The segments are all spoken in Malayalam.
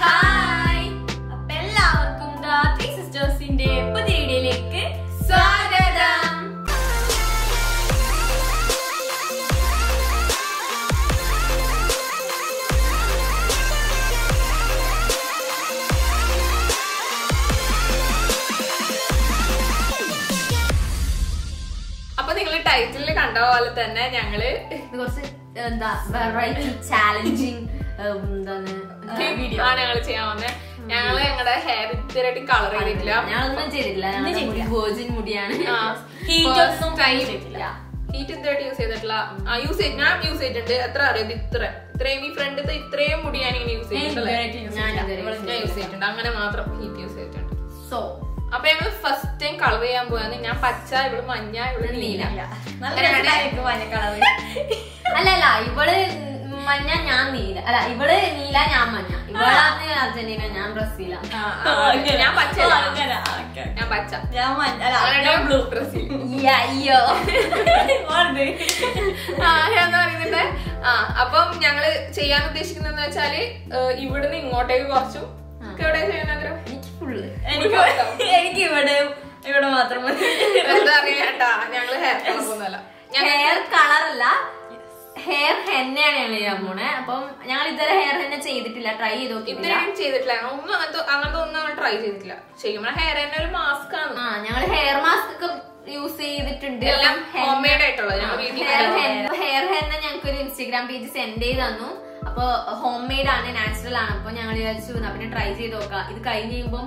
ഹായ് അപ്പൊ എല്ലാവർക്കും ത്രീ സിസ്റ്റേഴ്സിന്റെ പുതിയ വീഡിയോയിലേക്ക് സ്വാഗതം. അപ്പൊ നിങ്ങൾ ടൈറ്റിലിൽ കണ്ട പോലെ തന്നെ ഞങ്ങൾ കുറച്ച് എന്താ വെറൈറ്റി ചാലഞ്ചിങ് എന്താണ്? വീഡിയോ ആണ് ഞങ്ങൾ ചെയ്യാൻ വന്നത് ഞങ്ങൾ ഞങ്ങളുടെ ഹെയർ ഇത്തിരി കളർ ചെയ്തിട്ടില്ല. ഞാനൊന്നും ചെയ്തിട്ടില്ല. വേർജിൻ മുടിയാണ്. ഹീറ്റ് ചെയ്തിട്ടില്ല. ഇതായിട്ട് യൂസ് ചെയ്തിട്ടില്ല. ആ യൂസ് ഞാൻ യൂസ് ചെയ്തിട്ടുണ്ട്. എത്ര അറിയാം? ഇത്ര. ഇത്രയും ഈ ഫ്രണ്ട് ഇത്രയും മുടി ഞാൻ ഇങ്ങനെ യൂസ് ഇതുവരെ ഞാൻ യൂസ് ചെയ്തിട്ടുണ്ട് അങ്ങനെ മാത്രം ഹീറ്റ് യൂസ് ചെയ്തിട്ടുണ്ട്. സോ അപ്പൊ ഞങ്ങൾ ഫസ്റ്റ് ടൈം കളർ ചെയ്യാൻ പോയാന്ന് ഞാൻ പച്ച ഇവൾ മഞ്ഞ ഇവൾ നീല. അല്ല അല്ല ഇവൾ മഞ്ഞ ഞാൻ നീല. അല്ല ഇവൾ നീല ഞാൻ മഞ്ഞ. ഇവളാണ് അർജന്റീന ഞാൻ ബ്രസീല. ആ, ആ, ഞാൻ പച്ച. ഞാൻ പച്ച ബ്ലൂ ബ്രസീൽ. അയ്യോ ആ എന്ന് പറയുന്നുണ്ട്. ആ അപ്പം ഞങ്ങൾ ചെയ്യാൻ ഉദ്ദേശിക്കുന്നതെന്ന് വെച്ചാൽ ഇവിടുന്ന് ഇങ്ങോട്ടേക്ക് കുറച്ചും എവിടെ ചെയ്യാൻ ആഗ്രഹം? എനിക്ക് ഫുള്ള് എനിക്ക് എനിക്ക് ഇവിടെ ഇവിടെ മാത്രം മതി. എന്താ അറിയാട്ടാ ഞങ്ങൾ ഹെയർ കളർ ഒന്നുമല്ല. ഹെയർ കളർ അല്ല. ഹെയർ ഹെന്നയാണ് ഞങ്ങൾ ചെയ്യാൻ പോണേ അപ്പം ഞങ്ങൾ ഇതുവരെ ഹെയർ ഹെന്ന ചെയ്തിട്ടില്ല. ട്രൈ ചെയ്ത് നോക്കിയിട്ടില്ല. ഇത്രയും ചെയ്തിട്ടില്ല. ഒന്നും അങ്ങനത്തെ അങ്ങനത്തെ ഒന്നും ഞങ്ങൾ ട്രൈ ചെയ്തിട്ടില്ല. ചെയ്യുമ്പോൾ ഹെയർ ഹെന്ന ഒരു മാസ്ക് ആണ്. ആ ഞങ്ങൾ ഹെയർ മാസ്ക് ഒക്കെ യൂസ് ചെയ്തിട്ടുണ്ട്. എല്ലാം ഹോം മെയ്ഡ് ആയിട്ടുള്ളത്. ഹെയർ ഹെന്ന ഞങ്ങൾക്ക് ഒരു ഇൻസ്റ്റാഗ്രാം പേജ് സെൻഡ് ചെയ്ത് തന്നു. അപ്പൊ ഹോം മെയ്ഡ് ആണ് നാച്ചുറൽ ആണ്. അപ്പൊ ഞങ്ങൾ വിചാരിച്ചു പിന്നെ ട്രൈ ചെയ്ത് നോക്കാം. ഇത് കഴിഞ്ഞ് കഴിയുമ്പോൾ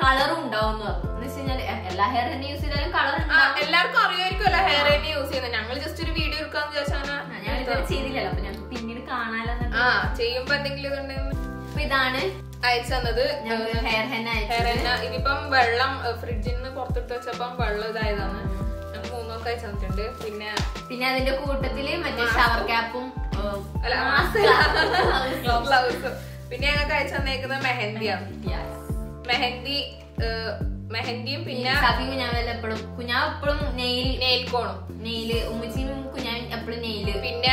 കളറും ഉണ്ടാവും എന്ന് പറഞ്ഞു. എന്ന് വെച്ച് കഴിഞ്ഞാൽ എല്ലാ ഹെയർ ഹെന്ന യൂസ് ചെയ്താലും കളർ ആ, എല്ലാവർക്കും അറിയായിരിക്കുമല്ലോ ഹെയർ ഹെന്നെ യൂസ് ചെയ്യുന്നത്. ഞങ്ങൾ ജസ്റ്റ് ഒരു വീഡിയോ എടുക്കാന്ന് വിചാരിച്ചാൽ ചെയ്തില്ലല്ലോ. അപ്പൊ ഞങ്ങൾക്ക് പിന്നീട് കാണാലോ ആ ചെയ്യുമ്പോ എന്തെങ്കിലും ഇതുണ്ടെന്ന് അപ്പൊ ഇതാണ് അയച്ചു തന്നത്. ഹെയർ ഹെന്ന ഇതിപ്പം വെള്ളം ഫ്രിഡ്ജിൽ നിന്ന് പുറത്തിട്ട് വെച്ചപ്പം വെള്ളം ഇതായതാണ്. ഞങ്ങൾ മൂന്നൊക്കെ അയച്ചു തന്നിട്ടുണ്ട്. പിന്നെ പിന്നെ അതിന്റെ കൂട്ടത്തിൽ മറ്റേ ഷവർ ക്യാപ്പും ഗ്ലൗസ് പിന്നെ ഞങ്ങൾക്ക് അയച്ചു തന്നേക്കുന്നത് മെഹന്തിയാണ് മെഹന്തി മെഹന്തിയും പിന്നെ കുഞ്ഞാവ് എപ്പോഴും. കുഞ്ഞാവ് എപ്പോഴും നെയിൽ നെയിൽ കോണും. നെയിൽ ഉമ്മച്ചിയും എപ്പോഴും നെയിൽ പിന്നെ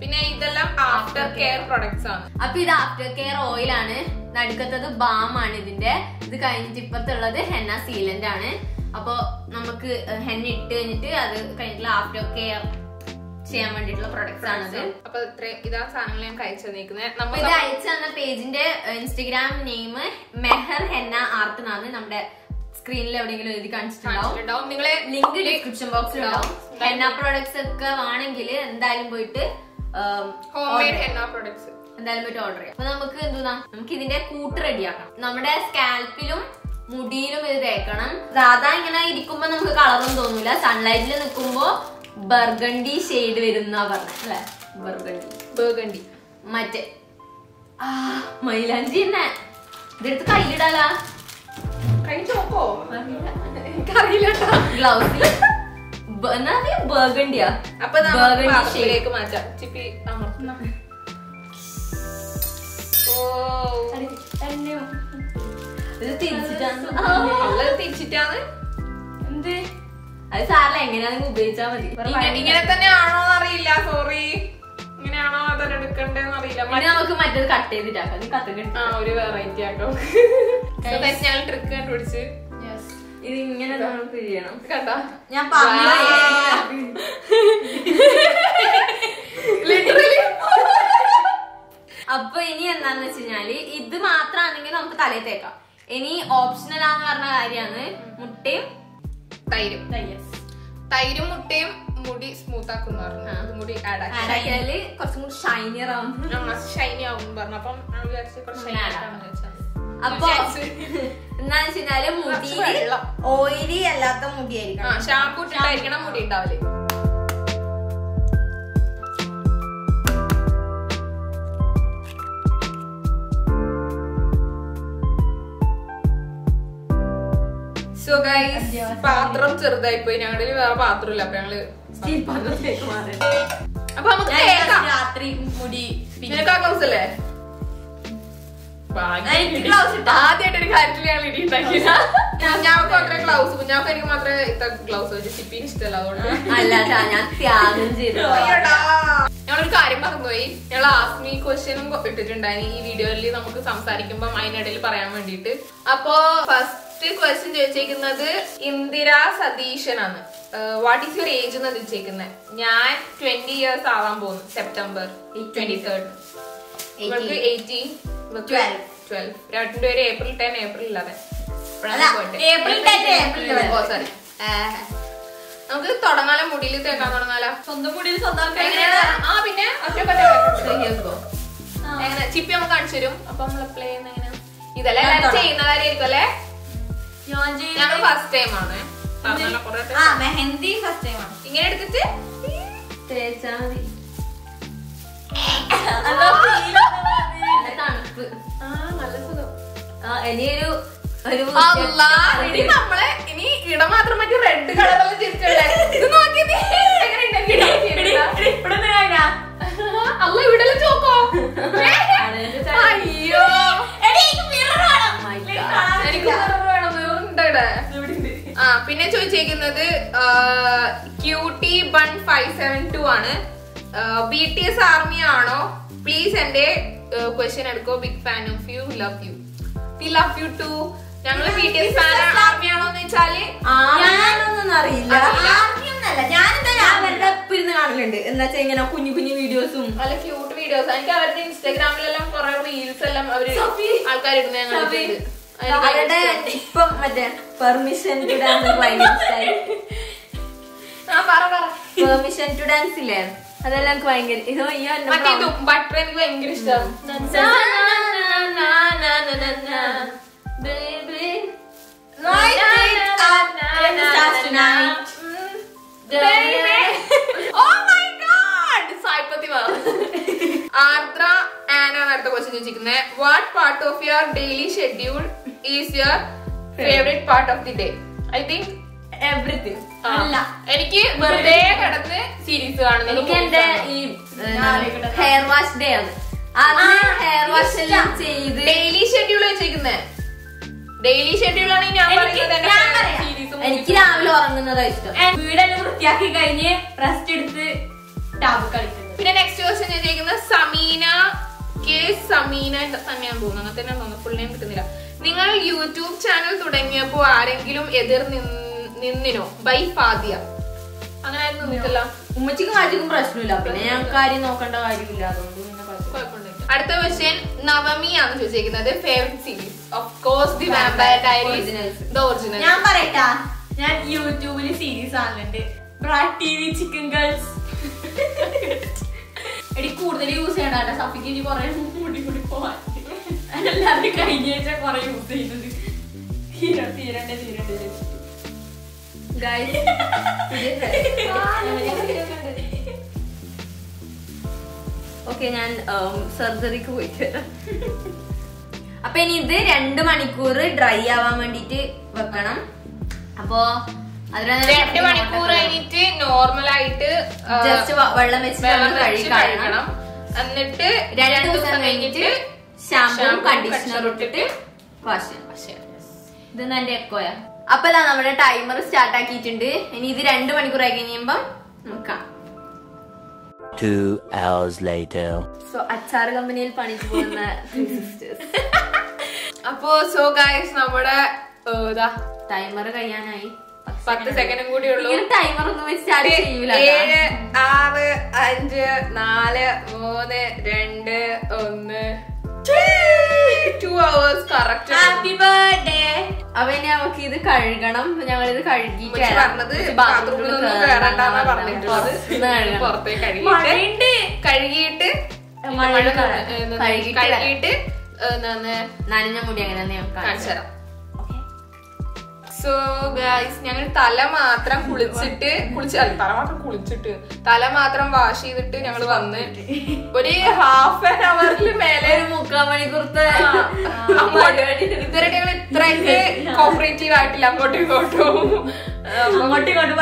പിന്നെ ഇതെല്ലാം ആഫ്റ്റർ കെയർ പ്രൊഡക്ട്സ് ആണ്. അപ്പൊ ഇത് ആഫ്റ്റർ കെയർ ഓയിൽ ആണ്. നടുക്കത്തത് ബാം ആണ് ഇതിന്റെ. ഇത് കഴിഞ്ഞിട്ട് ഇപ്പത്തുള്ളത് ഹെന്ന സീലന്റ് ആണ്. അപ്പൊ നമുക്ക് ഹെന്ന ഇട്ട് കഴിഞ്ഞിട്ട് അത് കഴിഞ്ഞിട്ടുള്ള ആഫ്റ്റർ കെയർ ചെയ്യാൻ വേണ്ടിയിട്ടുള്ള പ്രൊഡക്ട്സ് ആണത് അപ്പൊ ഇതാ സാധനങ്ങൾ ഞാൻ കഴിച്ചു തന്നിരിക്കുന്നത് ഇത് അയച്ചു തന്ന പേജിന്റെ Instagram name Mehar henna art എന്നാണ് നമ്മുടെ സ്ക്രീനിൽ എവിടെയെങ്കിലും എഴുതി കാണിച്ചിട്ടുണ്ടാവും. നിങ്ങളെ ലിങ്ക് ഡിസ്ക്രിപ്ഷൻ ബോക്സിൽ ഉണ്ടാവും. ഹെന്ന പ്രോഡക്ട്സ് ഒക്കെ വേണമെങ്കിൽ എന്തായാലും പോയിട്ട് എന്തായാലും പോയിട്ട് ഓർഡർ ചെയ്യാം. അപ്പൊ നമുക്ക് എന്തുന്നാ? നമുക്ക് ഇതിന്റെ കൂട്ട് റെഡിയാക്കണം നമ്മുടെ സ്കാൽപ്പിലും മുടിയിലും ഇത് തേക്കണം. സാധാ ഇങ്ങനെ ഇരിക്കുമ്പോ നമുക്ക് കളറും തോന്നില്ല സൺലൈറ്റിൽ നിൽക്കുമ്പോ ബർഗണ്ടി ഷെയ്ഡ് വരുന്ന പറഞ്ഞ അല്ലെ? ബർഗണ്ടി. ബർഗണ്ടി. മറ്റേ ആ മൈലാഞ്ചി തന്നെ. ഇതെടുത്ത് കയ്യിലിടാലാ. നോക്കോ എനിക്കറിയില്ല ഗ്ലൗസിൽ ബർഗണ്ടിയാ അപ്പൊ. പാത്രത്തിലേക്ക് മാറ്റാം ചിപ്പി ഇത് തിരിച്ചിട്ടാണ് എന്ത് അത് സാറില്ല എങ്ങനെയാണെങ്കിലും ഉപയോഗിച്ചാ മതി ഇങ്ങനെ- ഇങ്ങനെ തന്നെ ആണോന്ന് അറിയില്ല സോറി ഇങ്ങനെയാണോ അതൊരു എടുക്കണ്ടെന്ന് അറിയില്ല പിന്നെ നമുക്ക് മറ്റേത് കട്ട് ചെയ്തിട്ടാക്കാം കത്ത് ആ ഒരു വെറൈറ്റി ആക്കാം ഞാൻ ട്രിക്ക് കണ്ടുപിടിച്ച് ഇത്. ഇങ്ങനെ നമ്മൾ ചെയ്യണം. കേട്ടോ ഞാൻ പറഞ്ഞു ലിറ്ററലി അപ്പൊ ഇനി എന്താന്ന് വെച്ച് കഴിഞ്ഞാൽ ഇത് മാത്രമാണെങ്കിൽ നമുക്ക് തലയിൽ തേക്കാം. ഇനി ഓപ്ഷണൽ ആന്ന് പറഞ്ഞ കാര്യമാണ് മുട്ടയും തൈരും. തൈരും മുട്ടയും മുടി സ്മൂത്ത് ആക്കും മുടി ആഡ് ആക്കി. ആടാക്കിയാൽ കുറച്ചും കൂടി ഷൈനിയർ ആവും. ഷൈനി ആവും പറഞ്ഞു. അപ്പം വിചാരിച്ചു കുറച്ച് ഷൈനി വെച്ചാൽ അപ്പൊ എന്താന്ന് വെച്ചാൽ മുടി ഓയിലി അല്ലാത്ത ആ മുടിയായിരിക്കണം ഷാമ്പു ഇട്ടിട്ടായിരിക്കണം മുടി ഉണ്ടാവൽ സോ ഗൈസ് പാത്രം ചെറുതായി പോയി ഞങ്ങളുടെ വേറെ പാത്രമില്ല. അപ്പൊ ഞങ്ങൾ സ്റ്റീൽ പാത്രത്തിലേക്ക് മാറി. അപ്പൊ നമുക്ക് രാത്രി മുടി നിനക്ക് ആ ഗ്ലൗസ് അല്ലേ? ആദ്യമായിട്ട് കുഞ്ഞാവക്ക് മാത്രമേ ഗ്ലൗസ് കുഞ്ഞാവക്ക് എനിക്ക് മാത്രമേ ഇത്ര ഗ്ലൗസ് വെച്ച് ചിപ്പിന് ഇഷ്ടമല്ല അതുകൊണ്ട്. അല്ല ഞാൻ ത്യാഗം ചെയ്തു. അയ്യടാ. ഞങ്ങളൊരു കാര്യം പറഞ്ഞുപോയി ഞങ്ങൾ ആസ്മി ക്വസ്റ്റ്യനും ഇട്ടിട്ടുണ്ടായിരുന്നു. ഈ വീഡിയോയിൽ നമുക്ക് സംസാരിക്കുമ്പോൾ അതിനിടയിൽ പറയാൻ വേണ്ടിയിട്ട്. അപ്പോ ഫസ്റ്റ് ക്വസ്റ്റ്യൻ ചോദിച്ചേക്കുന്നത് ഇന്ദിര സതീശനാണ്. വാട്ട് ഈസ് യുവർ ഏജ് എന്ന് ചോദിച്ചേക്കുന്നത് ഞാൻ ട്വന്റി ഇയേഴ്സ് ആവാൻ പോകുന്നു. സെപ്റ്റംബർ ട്വന്റി തേർഡ് ഇവൾക്ക് എയ്റ്റീൻ Twelve. ട്വൽവ് രണ്ടുപേരും April ten April eleven April 10, April 11. Oh sorry നമുക്ക് തുടങ്ങാലോ? മുടിയിൽ തേക്കാൻ തുടങ്ങാലോ? സ്വന്തം മുടിയിൽ സ്വന്തം ആ പിന്നെ എങ്ങനെ? ചിപ്പി നമുക്ക് കാണിച്ചു തരും. അപ്പൊ നമ്മൾ അപ്ലൈ ചെയ്യുന്ന എങ്ങനെ? ഇതെല്ലാം എല്ലാവരും ചെയ്യുന്ന കാര്യമായിരിക്കും അല്ലേ? ഞങ്ങൾ ഫസ്റ്റ് ടൈം ആണ്. മെഹന്തി ഫസ്റ്റ് ടൈം ആണ്. ഇങ്ങനെ എടുത്തിട്ട് തേച്ചാ മതി. തണുപ്പ്. ആ നല്ല സുഖം. ആ, ഇനിയൊരു അല്ലാ, ഇനി നമ്മളെ ഇനി ഇട മാത്രം മറ്റേ റെഡ് കളറിൽ തിരിച്ചല്ലേ ഇത് നോക്കി നീ? അല്ല ഇവിടെ ചോക്കോ? അയ്യോ. ഇവിടെ. ആ പിന്നെ ചോദിച്ചേക്കുന്നത് cutie bun five seven two ആണ്. ബി ടി എസ് ആർമി ആണോ? പ്ലീസ് എന്റെ question എടുക്കോ. Big fan of you love you we love you too ഞങ്ങൾ ബി ടി ആർമി ആണോ? എന്ന് വെച്ചാൽ ഞാനൊന്നും അറിയില്ല ഇരുന്ന് കാണലുണ്ട്. എന്താ വെച്ചാൽ ഇങ്ങനെ കുഞ്ഞു കുഞ്ഞു വീഡിയോസും. നല്ല ക്യൂട്ട് വീഡിയോസ് എനിക്ക് അവരുടെ ഇൻസ്റ്റാഗ്രാമിലെല്ലാം കുറെ റീൽസ് എല്ലാം അവർ ആൾക്കാർ ഇടുന്ന അവരുടെ ഇപ്പം മറ്റേ permission to dance permission to dance ഇല്ലേ? അതെല്ലാം എനിക്ക് ഭയങ്കര ഇതോ ഈ ബട്ടർ എനിക്ക് ഭയങ്കര ഇഷ്ടം. ആർദ്ര ആന അടുത്ത ക്വസ്റ്റ്യൻ ചോദിച്ചിരിക്കുന്നത് what part of your daily schedule is your favourite part of the day I think Everything. അല്ല. എനിക്ക് വെറുതെ കിടന്ന് സീരീസ് കാണുന്നത് എനിക്ക് എന്റെ ഈ ഹെയർ വാഷ് ഡേ ആണ്. അത് ഹെയർ വാഷ് എല്ലാം ചെയ്ത് ഡെയിലി ഷെഡ്യൂൾ വെച്ചിരിക്കുന്നത് ഡെയിലി ഷെഡ്യൂൾ ആണ് ഞാൻ എനിക്ക് പറയുന്നത് എനിക്ക് രാവിലെ ഉറങ്ങുന്നതാ ഇഷ്ടം. വീടെല്ലാം വൃത്തിയാക്കി കഴിഞ്ഞ് റെസ്റ്റ് എടുത്ത് ടാബ് കളിക്കുന്നത്. പിന്നെ നെക്സ്റ്റ് ക്വസ്റ്റ്യൻ ചോദിക്കുന്നത് സമീന കെ സമീന തന്നെയാന്ന് തോന്നുന്നു. അങ്ങനെ തന്നെ തോന്നുന്നു. ഫുൾ നെയിം കിട്ടുന്നില്ല. നിങ്ങൾ യൂട്യൂബ് ചാനൽ തുടങ്ങിയപ്പോ ആരെങ്കിലും എതിർ നിന്നിനോ? ബൈ ഫാദിയ. അങ്ങനെ ആരും നിന്നിട്ടില്ല ഉമ്മച്ചിക്കും പ്രശ്നമില്ല. പിന്നെ ഞാൻ കാര്യം നോക്കേണ്ട കാര്യമില്ല. അതുകൊണ്ട് പിന്നെ. അടുത്ത ക്വസ്റ്റ്യൻ നവമി ആണ് ചോദിച്ചിരിക്കുന്നത്. Favourite series of course the vampire diaries. The original ഞാൻ പറയട്ടാ. ഞാൻ യൂട്യൂബിൽ സീരീസ് കാണലുണ്ട്. Brad T V chicken girls എടി കൂടുതൽ യൂസ് ചെയ്യണ്ട സഫിക്ക് ഇനി കുറെ കൂടി കൂടി പോവാൻ. അല്ലാതെ കഴിഞ്ഞ ആഴ്ച കുറെ യൂസ് ചെയ്യുന്നത് തീര തീരണ്ടേ തീരണ്ടേ ഓക്കെ ഞാൻ സർജറിക്ക് പോയിട്ട് വരാം അപ്പൊ ഇനി ഇത് രണ്ട് മണിക്കൂർ ഡ്രൈ ആവാൻ വേണ്ടിട്ട് വെക്കണം. അപ്പോ രണ്ട് മണിക്കൂർ കഴിഞ്ഞിട്ട് നോർമൽ ആയിട്ട് ജസ്റ്റ് വെള്ളം വെച്ച് വെള്ളം വെച്ച് കളയണം. കഴുകണം. എന്നിട്ട് രണ്ട് ദിവസം കഴിഞ്ഞിട്ട് ഷാമ്പൂ കണ്ടീഷണർ ഇട്ടിട്ട് വാഷ് ഇത് എന്റെ എക്കോയാ അപ്പൊ നമ്മുടെ ടൈമർ സ്റ്റാർട്ട് ആക്കിയിട്ടുണ്ട്. ഇനി ഇത് രണ്ട് മണിക്കൂറായി കഴിയുമ്പം നമുക്ക് കാണാം. Two hours later. സോ അച്ചാർ കമ്പനിയിൽ പണിക്ക് പോകുന്ന അപ്പോ സോ ഗൈസ് നമ്മുടെ ടൈമർ കഴിയാനായി. പത്ത് സെക്കൻഡും കൂടി ഉള്ളൂ. ടൈമർ ഒന്നും വെച്ച് ഏഴ് ആറ് അഞ്ച് നാല് മൂന്ന് രണ്ട് ഒന്ന്. ഇനി നമുക്ക് ഇത് കഴുകണം. ഞങ്ങൾ ഇത് പുറത്തുനിന്ന് കഴുകിയിട്ട് കഴുകിയിട്ട് നനഞ്ഞ മുടി അങ്ങനെ കാണിച്ചു തരാം സോ ഗൈസ് ഞങ്ങൾ തല മാത്രം കുളിച്ചിട്ട് കുളിച്ച് അല്ല തല മാത്രം കുളിച്ചിട്ട് തല മാത്രം വാഷ് ചെയ്തിട്ട് ഞങ്ങൾ വന്ന് ഒരു ഹാഫ് ആൻ അവറിൽ മേലെ ഒരു മുക്കാൽ മണിക്കൂർത്തെ ഇതുവരെ ഞങ്ങൾ ഇത്രയൊക്കെ കോപ്പറേറ്റീവ് ആയിട്ടില്ല അങ്ങോട്ടും ഇങ്ങോട്ടും. അങ്ങോട്ടും ഇങ്ങോട്ടും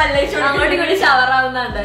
അങ്ങോട്ടും ഇങ്ങോട്ടും ഷവർ ആവുന്നുണ്ട്.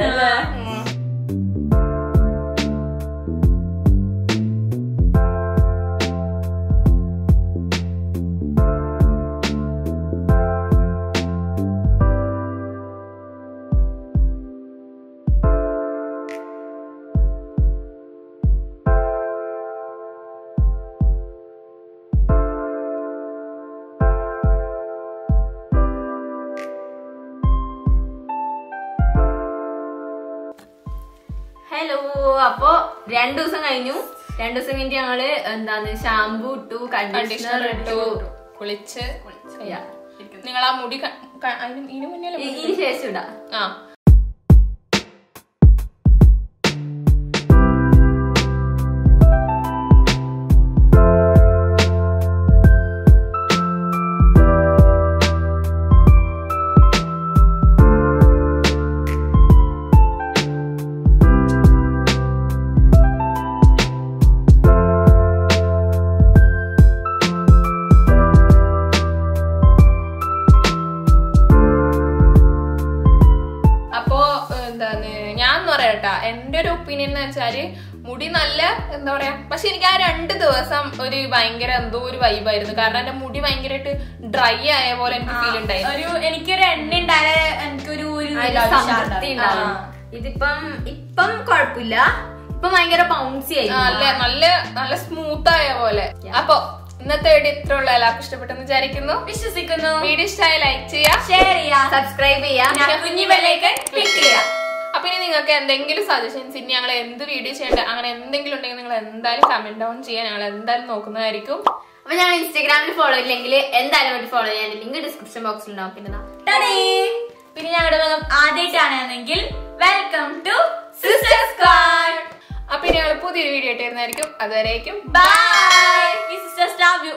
രണ്ടു ദിവസം കഴിഞ്ഞു. രണ്ടു ദിവസം കഴിഞ്ഞിട്ട് ഞങ്ങൾ എന്താണ് ഷാംപൂ ഇട്ടു കണ്ടീഷണർ ഇട്ടു കുളിച്ച്. നിങ്ങൾ ആ മുടി ഇതിനു മുന്നേ ഈ- ഈ ശേഷം ഇടാം. ആ. വെച്ചാൽ മുടി നല്ല എന്താ പറയാ പക്ഷെ എനിക്ക് ആ രണ്ട് ദിവസം ഒരു ഭയങ്കര എന്തോ ഒരു വൈബായിരുന്നു കാരണം എന്റെ മുടി ഭയങ്കരമായിട്ട് ഡ്രൈ ആയ പോലെ എനിക്ക് ഫീൽ ഉണ്ടായി ഒരു എനിക്കൊരു എണ്ണ ഉണ്ടായ എനിക്കൊരു ഇതിപ്പം ഇപ്പം കുഴപ്പമില്ല. ഇപ്പൊ ഭയങ്കര ബൗൺസി ആയി. നല്ല നല്ല നല്ല സ്മൂത്ത് ആയ പോലെ. അപ്പൊ ഇന്നത്തെ വീഡിയോ ഇത്ര ഉള്ള. എല്ലാവർക്കും ഇഷ്ടപ്പെട്ടെന്ന് വിചാരിക്കുന്നു. വിശ്വസിക്കുന്നു. വീഡിയോ ഇഷ്ടമായ ലൈക്ക് ചെയ്യുക. ഷെയർ ചെയ്യുക. സബ്സ്ക്രൈബ് ചെയ്യുക. കുഞ്ഞി കുഞ്ഞു ബെല്ലേക്ക് ക്ലിക്ക് ചെയ്യാം അപ്പൊ ഇനി നിങ്ങൾക്ക് എന്തെങ്കിലും സജഷൻസ് ഇനി ഞങ്ങൾ എന്ത് വീഡിയോ ചെയ്യേണ്ട അങ്ങനെ എന്തെങ്കിലും ഉണ്ടെങ്കിൽ നിങ്ങൾ എന്തായാലും കമന്റ് ഡൗൺ ചെയ്യാൻ ഞങ്ങൾ എന്തായാലും നോക്കുന്നതായിരിക്കും. അപ്പൊ ഞാൻ ഇൻസ്റ്റാഗ്രാമിൽ ഫോളോ ഇല്ലെങ്കിൽ എന്തായാലും ഒരു ഫോളോ ചെയ്യാൻ ലിങ്ക് ഡിസ്ക്രിപ്ഷൻ ബോക്സിൽ ഉണ്ടാവും. പിന്നെ! പിന്നെ ഞങ്ങളുടെ മുഖം ആദ്യമായിട്ടാണെങ്കിൽ വെൽക്കം ടു സിസ്റ്റർ സ്ക്വാഡ് അപ്പൊ ഇനി ഞങ്ങൾ പുതിയൊരു വീഡിയോ ഇട്ടായിരുന്നായിരിക്കും അതുവരേക്കും ബൈ സിസ്റ്റേഴ്സ് ലവ് യു